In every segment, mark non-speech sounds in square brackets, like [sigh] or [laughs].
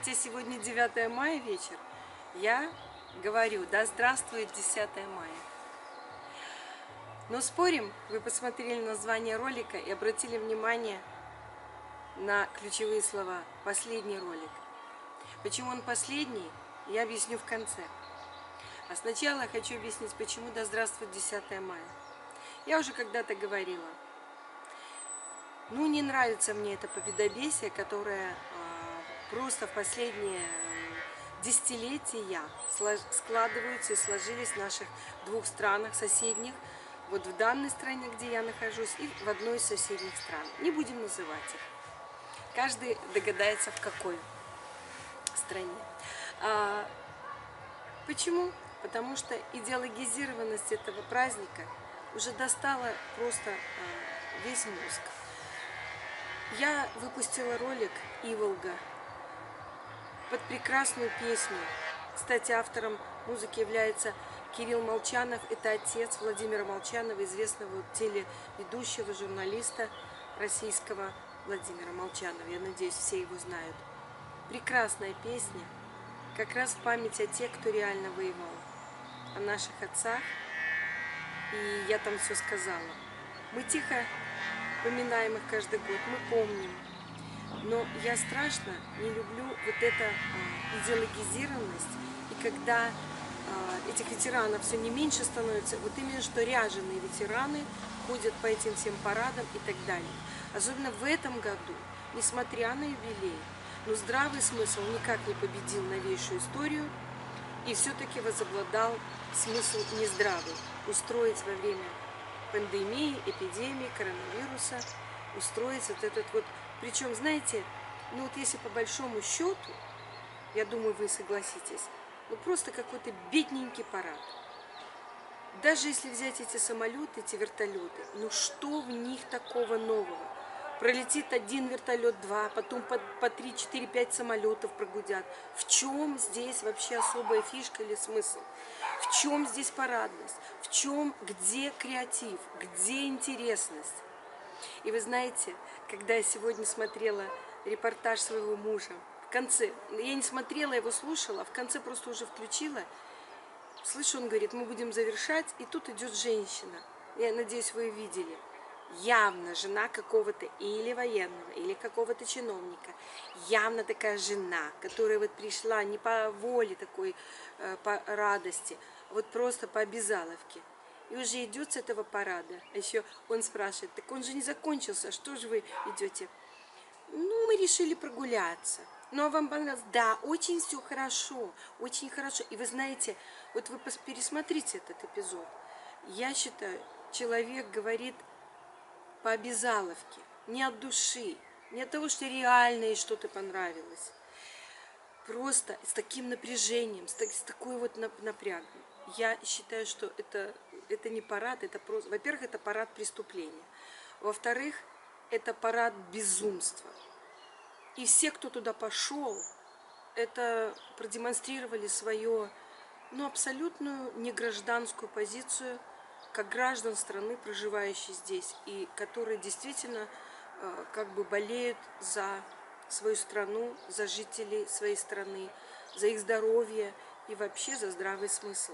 хотя сегодня 9 мая вечер, я говорю, да здравствует 10 мая. Но спорим, вы посмотрели название ролика и обратили внимание на ключевые слова «последний ролик». Почему он последний, я объясню в конце. А сначала я хочу объяснить, почему да здравствует 10 мая. Я уже когда-то говорила, ну не нравится мне это победобесие, которое просто в последние десятилетия складываются и сложились в наших двух странах соседних, вот в данной стране, где я нахожусь, и в одной из соседних стран. Не будем называть их. Каждый догадается, в какой стране. А, почему? Потому что идеологизированность этого праздника уже достала просто а, весь мозг. Я выпустила ролик «Иволга» под прекрасную песню. Кстати, автором музыки является Кирилл Молчанов. Это отец Владимира Молчанова, известного телеведущего, журналиста российского Владимира Молчанова. Я надеюсь, все его знают. Прекрасная песня, как раз в память о тех, кто реально воевал, о наших отцах. И я там все сказала. Мы тихо поминаем их каждый год, мы помним. Но я страшно не люблю вот эту а, идеологизированность, и когда а, этих ветеранов все не меньше становится, вот именно что ряженые ветераны ходят по этим всем парадам и так далее. Особенно в этом году, несмотря на юбилей, но здравый смысл никак не победил новейшую историю, и все-таки возобладал смысл нездравый – устроить во время пандемии, эпидемии, коронавируса, устроить вот этот вот... Причем, знаете, ну вот если по большому счету, я думаю, вы согласитесь, ну просто какой-то бедненький парад. Даже если взять эти самолеты, эти вертолеты, ну что в них такого нового? Пролетит один вертолет, два, потом по, по 3, 4, 5 самолетов прогудят. В чем здесь вообще особая фишка или смысл? В чем здесь парадность? В чем, где креатив? Где интересность? И вы знаете, когда я сегодня смотрела репортаж своего мужа, в конце, я не смотрела, его слушала, а в конце просто уже включила, слышу, он говорит, мы будем завершать, и тут идет женщина. Я надеюсь, вы видели явно жена какого-то или военного, или какого-то чиновника, явно такая жена, которая вот пришла не по воле такой, э, по радости, а вот просто по обязаловке. И уже идет с этого парада. А еще он спрашивает, так он же не закончился, что же вы идете? Ну, мы решили прогуляться. Ну, а вам понравилось? Да, очень все хорошо, очень хорошо. И вы знаете, вот вы пересмотрите этот эпизод. Я считаю, человек говорит по обязаловке, не от души, не от того, что реально ей что-то понравилось. Просто с таким напряжением, с такой вот напрягом. Я считаю, что это, это не парад, это просто... Во-первых, это парад преступления. Во-вторых, это парад безумства. И все, кто туда пошел, это продемонстрировали свою, ну, абсолютную негражданскую позицию – как граждан страны, проживающие здесь, и которые действительно э, как бы болеют за свою страну, за жителей своей страны, за их здоровье и вообще за здравый смысл.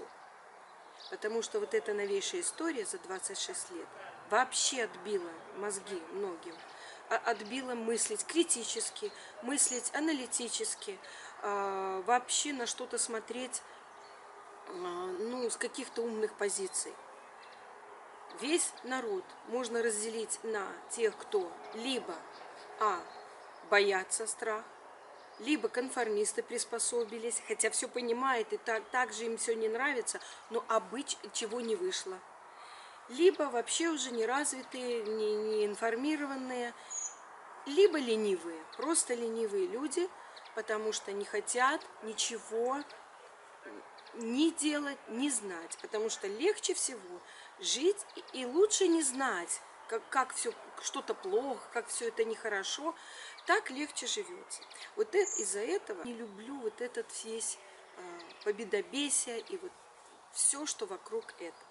Потому что вот эта новейшая история за 26 лет вообще отбила мозги многим, а отбила мыслить критически, мыслить аналитически, а, вообще на что-то смотреть а, ну, с каких-то умных позиций весь народ можно разделить на тех, кто либо а. боятся страх, либо конформисты приспособились, хотя все понимают, и так, так же им все не нравится, но обыч чего не вышло. Либо вообще уже не развитые, не, не информированные, либо ленивые, просто ленивые люди, потому что не хотят ничего не делать, не знать, потому что легче всего жить и лучше не знать, как, как все что-то плохо, как все это нехорошо, так легче живется. Вот это, из-за этого не люблю вот этот весь э, победобесие и вот все, что вокруг этого.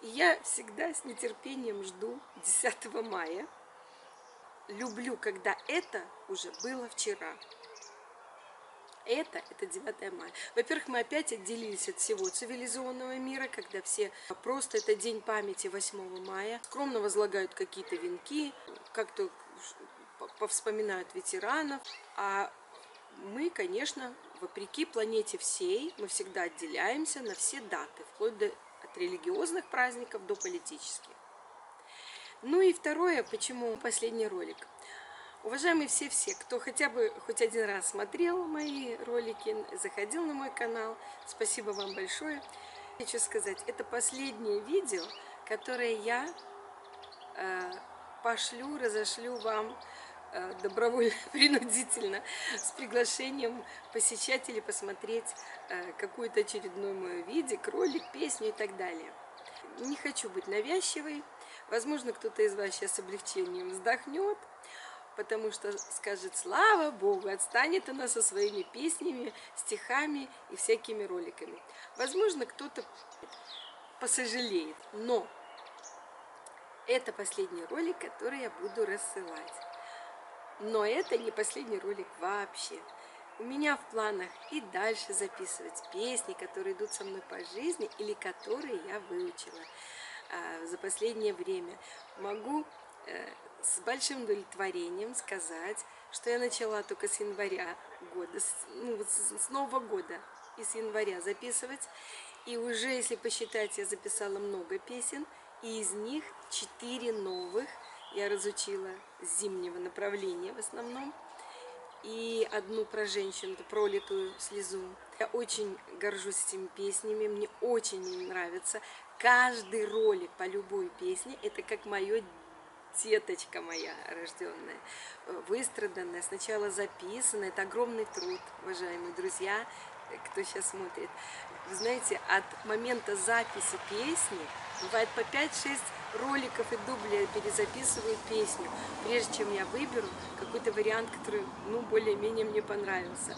И я всегда с нетерпением жду 10 мая. Люблю, когда это уже было вчера. это, это 9 мая. Во-первых, мы опять отделились от всего цивилизованного мира, когда все просто это день памяти 8 мая. Скромно возлагают какие-то венки, как-то повспоминают ветеранов. А мы, конечно, вопреки планете всей, мы всегда отделяемся на все даты, вплоть до от религиозных праздников до политических. Ну и второе, почему последний ролик. Уважаемые все-все, кто хотя бы хоть один раз смотрел мои ролики, заходил на мой канал, спасибо вам большое. Хочу сказать, это последнее видео, которое я э, пошлю, разошлю вам добровольно, принудительно, с приглашением посещать или посмотреть э, какое-то очередное мое видео, ролик, песню и так далее. Не хочу быть навязчивой, возможно, кто-то из вас сейчас с облегчением вздохнет, потому что скажет, слава Богу, отстанет она со своими песнями, стихами и всякими роликами. Возможно, кто-то посожалеет, но это последний ролик, который я буду рассылать. Но это не последний ролик вообще. У меня в планах и дальше записывать песни, которые идут со мной по жизни или которые я выучила а, за последнее время. Могу э, с большим удовлетворением сказать, что я начала только с января года, ну, с, с Нового года и с января записывать. И уже, если посчитать, я записала много песен, и из них четыре новых я разучила зимнего направления в основном. И одну про женщину, пролитую слезу. Я очень горжусь этими песнями, мне очень нравится. Каждый ролик по любой песне – это как мое деточка моя рожденная, выстраданная, сначала записанная. Это огромный труд, уважаемые друзья, кто сейчас смотрит. Вы знаете, от момента записи песни бывает по 5-6 роликов и дублей перезаписываю песню, прежде чем я выберу какой-то вариант, который, ну, более-менее мне понравился.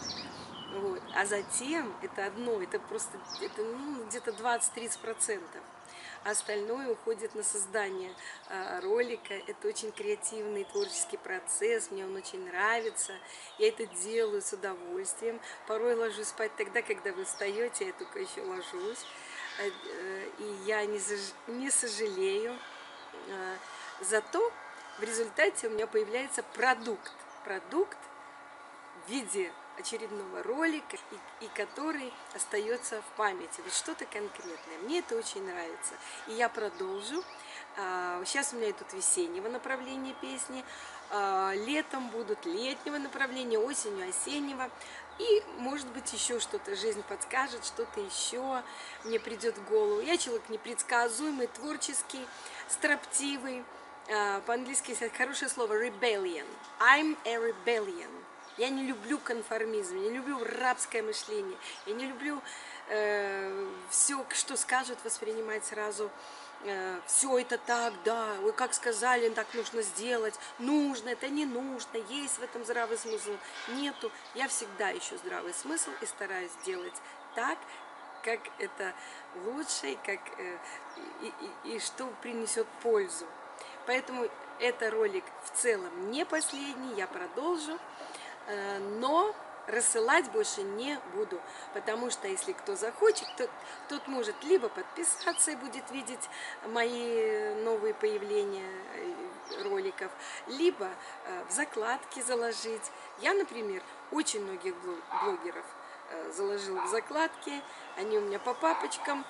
Вот. А затем это одно, это просто это, ну, где-то 20-30 процентов остальное уходит на создание а, ролика. Это очень креативный творческий процесс, мне он очень нравится. Я это делаю с удовольствием. Порой ложусь спать тогда, когда вы встаете, я только еще ложусь. А, э, и я не, заж... не сожалею. А, зато в результате у меня появляется продукт. Продукт в виде очередного ролика, и, и который остается в памяти. Вот что-то конкретное. Мне это очень нравится. И я продолжу. А, сейчас у меня идут весеннего направления песни. А, летом будут летнего направления, осенью осеннего. И, может быть, еще что-то жизнь подскажет, что-то еще мне придет в голову. Я человек непредсказуемый, творческий, строптивый. А, по-английски есть хорошее слово rebellion. I'm a rebellion. Я не люблю конформизм, не люблю рабское мышление, я не люблю э, все, что скажут, воспринимать сразу. Э, все это так, да, вы как сказали, так нужно сделать, нужно, это не нужно, есть в этом здравый смысл. Нету. Я всегда ищу здравый смысл и стараюсь делать так, как это лучше, как, э, и, и, и что принесет пользу. Поэтому это ролик в целом не последний, я продолжу. Э, но рассылать больше не буду, потому что если кто захочет, тот, тот может либо подписаться и будет видеть мои новые появления э, роликов, либо э, в закладки заложить. Я, например, очень многих блогеров заложила в закладки, они у меня по папочкам,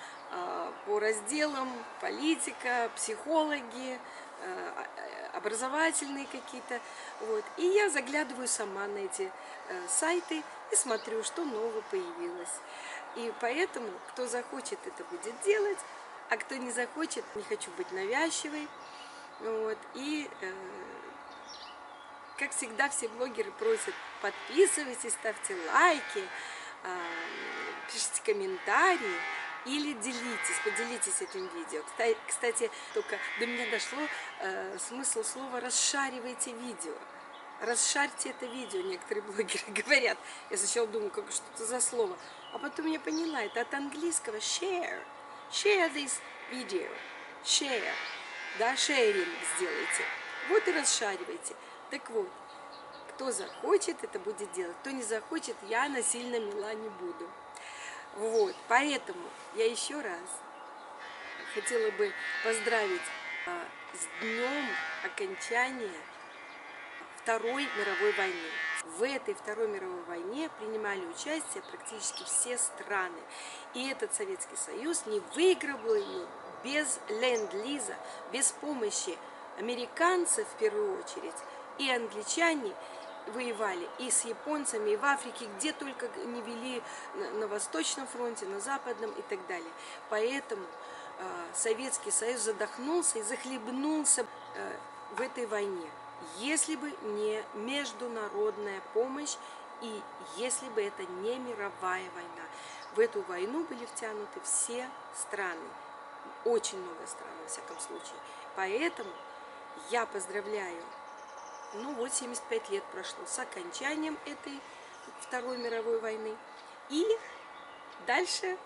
по разделам, политика, психологи, образовательные какие-то. Вот. И я заглядываю сама на эти э, сайты и смотрю, что нового появилось. И поэтому, кто захочет, это будет делать, а кто не захочет, не хочу быть навязчивой. Вот. И, э, как всегда, все блогеры просят, подписывайтесь, ставьте лайки, э, пишите комментарии или делитесь, поделитесь этим видео. Кстати, только до меня дошло э, смысл слова «расшаривайте видео». Расшарьте это видео, некоторые [laughs] блогеры говорят. Я сначала думаю, как что-то за слово. А потом я поняла, это от английского share. Share this video. Share. Да, шеринг сделайте. Вот и расшаривайте. Так вот, Кто захочет, это будет делать. Кто не захочет, я насильно мила не буду. Вот, поэтому я еще раз хотела бы поздравить а, с днем окончания Второй мировой войны. В этой Второй мировой войне принимали участие практически все страны. И этот Советский Союз не выиграл бы ее без ленд-лиза, без помощи американцев в первую очередь. И англичане воевали и с японцами, и в Африке, где только не вели на Восточном фронте, на Западном и так далее. Поэтому э, Советский Союз задохнулся и захлебнулся э, в этой войне если бы не международная помощь и если бы это не мировая война. В эту войну были втянуты все страны, очень много стран, во всяком случае. Поэтому я поздравляю, ну вот 75 лет прошло с окончанием этой Второй мировой войны. И дальше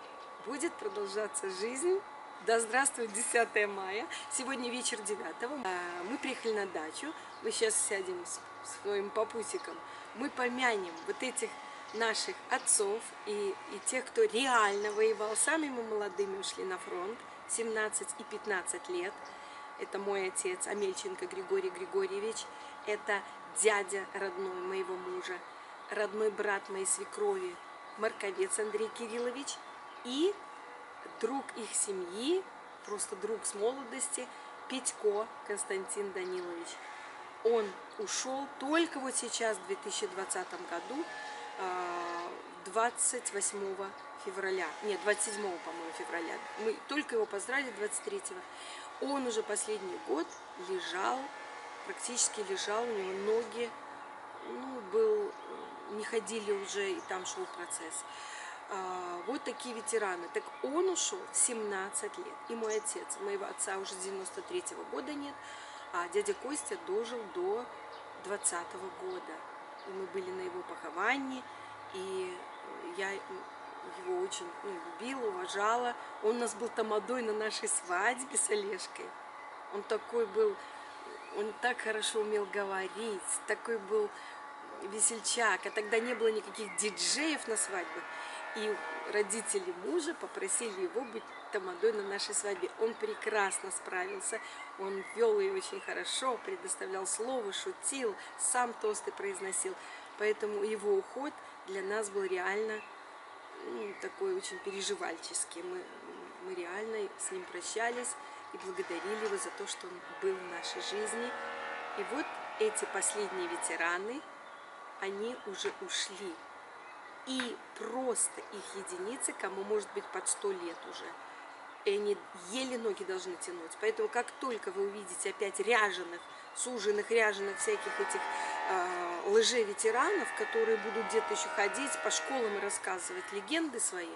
будет продолжаться жизнь да здравствует 10 мая. Сегодня вечер 9. А, мы приехали на дачу. Мы сейчас сядем с своим папусиком. Мы помянем вот этих наших отцов и, и тех, кто реально воевал. Сами мы молодыми ушли на фронт, 17 и 15 лет. Это мой отец Амельченко Григорий Григорьевич. Это дядя родной моего мужа, родной брат моей свекрови Марковец Андрей Кириллович и друг их семьи, просто друг с молодости, Петько Константин Данилович. Он ушел только вот сейчас, в 2020 году, 28 а, февраля, нет, 27, по-моему, февраля. Мы только его поздравили 23-го. Он уже последний год лежал, практически лежал, у него ноги, ну, был, не ходили уже, и там шел процесс. А, вот такие ветераны. Так он ушел 17 лет. И мой отец, моего отца уже 93 -го года нет, а дядя Костя дожил до 20 -го года. И мы были на его поховании, и я его очень ну, любила, уважала. Он у нас был тамадой на нашей свадьбе с Олежкой. Он такой был, он так хорошо умел говорить, такой был весельчак. А тогда не было никаких диджеев на свадьбах. И родители мужа попросили его быть тамадой на нашей свадьбе. Он прекрасно справился, он вел ее очень хорошо, предоставлял слово, шутил, сам тосты произносил. Поэтому его уход для нас был реально ну, такой очень переживальческий. Мы, мы реально с ним прощались и благодарили его за то, что он был в нашей жизни. И вот эти последние ветераны, они уже ушли и просто их единицы, кому может быть под 100 лет уже. И они еле ноги должны тянуть. Поэтому как только вы увидите опять ряженых, суженных, ряженых всяких этих э, лже-ветеранов, которые будут где-то еще ходить по школам и рассказывать легенды свои,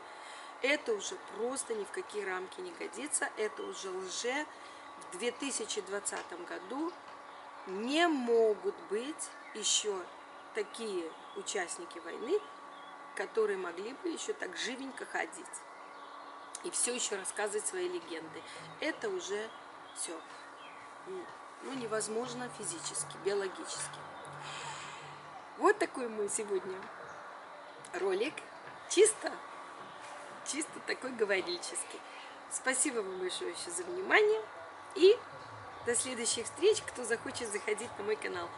это уже просто ни в какие рамки не годится. Это уже лже в 2020 году не могут быть еще такие участники войны, которые могли бы еще так живенько ходить и все еще рассказывать свои легенды. Это уже все ну, невозможно физически, биологически. Вот такой мой сегодня ролик. Чисто, чисто такой говорильческий. Спасибо вам большое еще за внимание. И до следующих встреч, кто захочет заходить на мой канал.